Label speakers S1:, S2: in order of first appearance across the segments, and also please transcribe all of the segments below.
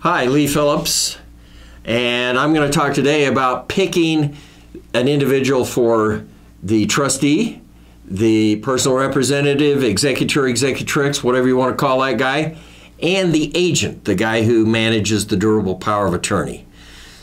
S1: Hi, Lee Phillips, and I'm going to talk today about picking an individual for the trustee, the personal representative, executor, executrix, whatever you want to call that guy, and the agent, the guy who manages the durable power of attorney.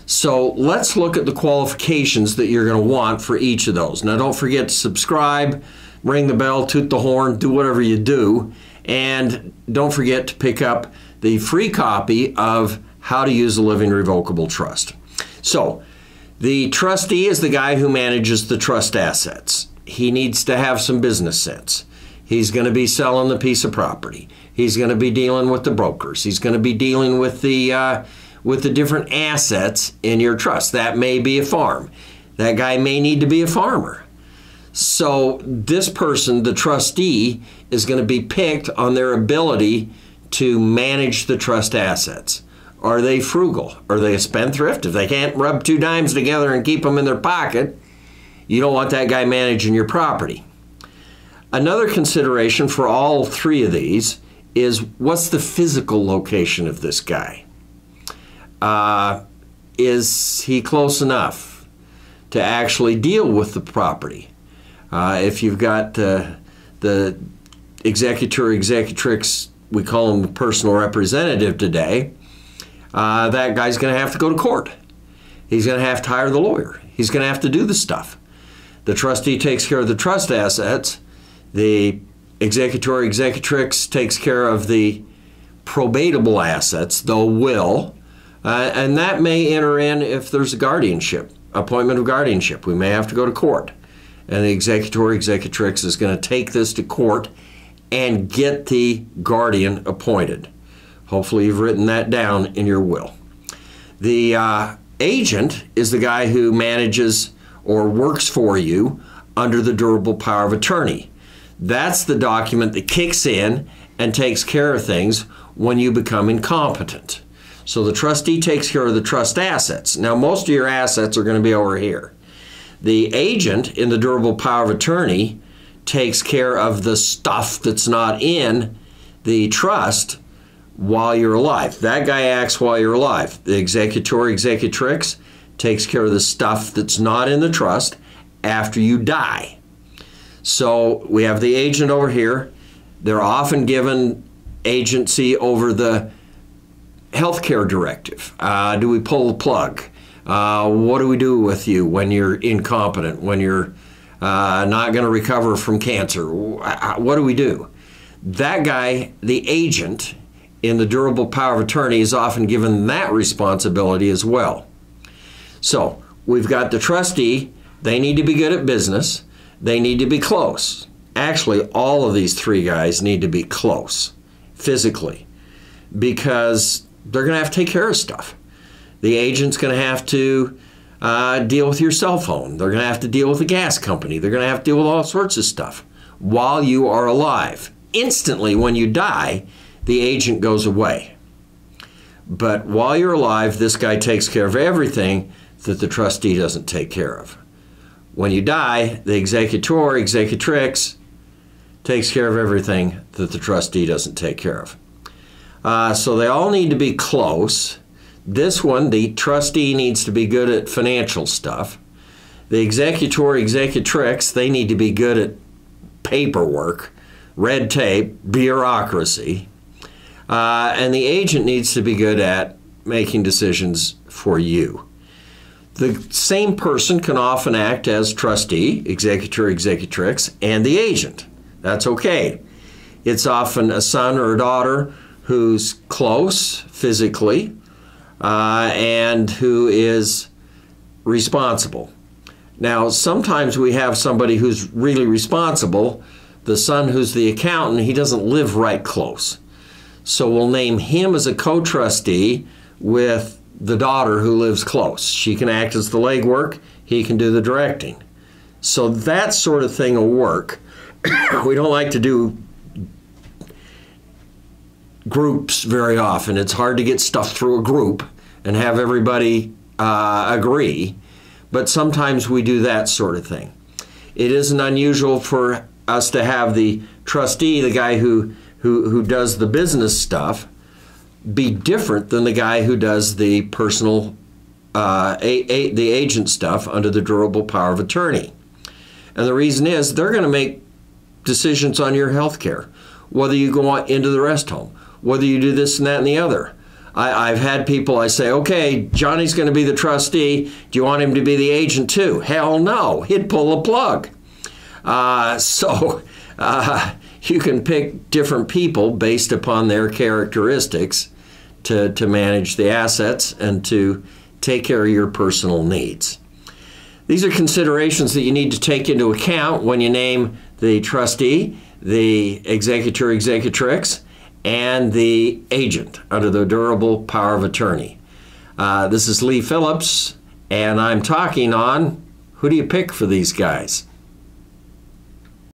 S1: So let's look at the qualifications that you're going to want for each of those. Now, don't forget to subscribe, ring the bell, toot the horn, do whatever you do, and don't forget to pick up the free copy of How to Use a Living Revocable Trust. So, the trustee is the guy who manages the trust assets. He needs to have some business sense. He's going to be selling the piece of property. He's going to be dealing with the brokers. He's going to be dealing with the uh, with the different assets in your trust. That may be a farm. That guy may need to be a farmer. So this person, the trustee, is going to be picked on their ability to manage the trust assets. Are they frugal? Are they a spendthrift? If they can't rub two dimes together and keep them in their pocket, you don't want that guy managing your property. Another consideration for all three of these is what's the physical location of this guy? Uh, is he close enough to actually deal with the property? Uh, if you've got uh, the executor, executrix we call him the personal representative today, uh, that guy's going to have to go to court. He's going to have to hire the lawyer. He's going to have to do the stuff. The trustee takes care of the trust assets. The executor executrix takes care of the probatable assets, the will, uh, and that may enter in if there's a guardianship, appointment of guardianship. We may have to go to court. And the executor executrix is going to take this to court and get the guardian appointed. Hopefully, you've written that down in your will. The uh, agent is the guy who manages or works for you under the durable power of attorney. That's the document that kicks in and takes care of things when you become incompetent. So the trustee takes care of the trust assets. Now, most of your assets are going to be over here. The agent in the durable power of attorney takes care of the stuff that's not in the trust while you're alive. That guy acts while you're alive. The executor, executrix takes care of the stuff that's not in the trust after you die. So we have the agent over here. They're often given agency over the healthcare directive. Uh, do we pull the plug? Uh, what do we do with you when you're incompetent, when you're uh, not going to recover from cancer. What do we do? That guy, the agent in the durable power of attorney, is often given that responsibility as well. So we've got the trustee, they need to be good at business, they need to be close. Actually, all of these three guys need to be close physically because they're going to have to take care of stuff. The agent's going to have to uh, deal with your cell phone. They're going to have to deal with the gas company. They're going to have to deal with all sorts of stuff while you are alive. Instantly, when you die, the agent goes away. But while you're alive, this guy takes care of everything that the trustee doesn't take care of. When you die, the executor, executrix, takes care of everything that the trustee doesn't take care of. Uh, so they all need to be close. This one, the trustee needs to be good at financial stuff. The executor, executrix, they need to be good at paperwork, red tape, bureaucracy. Uh, and the agent needs to be good at making decisions for you. The same person can often act as trustee, executor, executrix, and the agent. That's okay. It's often a son or a daughter who's close physically, uh, and who is responsible. Now, sometimes we have somebody who's really responsible. The son who's the accountant, he doesn't live right close. So we'll name him as a co trustee with the daughter who lives close. She can act as the legwork, he can do the directing. So that sort of thing will work. we don't like to do groups very often. It's hard to get stuff through a group and have everybody uh, agree, but sometimes we do that sort of thing. It isn't unusual for us to have the trustee, the guy who, who, who does the business stuff, be different than the guy who does the personal, uh, a, a, the agent stuff under the durable power of attorney. And the reason is they're going to make decisions on your health care, whether you go into the rest home, whether you do this and that and the other. I, have had people, I say, okay, Johnny's going to be the trustee. Do you want him to be the agent too? Hell no. He'd pull a plug. Uh, so uh, you can pick different people based upon their characteristics to, to manage the assets and to take care of your personal needs. These are considerations that you need to take into account when you name the trustee, the executor executrix, and the agent under the durable power of attorney. Uh, this is Lee Phillips, and I'm talking on who do you pick for these guys?